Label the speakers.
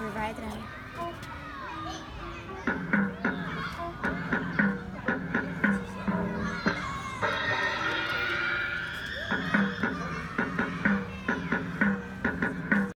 Speaker 1: verwijderen.